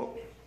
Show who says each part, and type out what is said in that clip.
Speaker 1: Oh.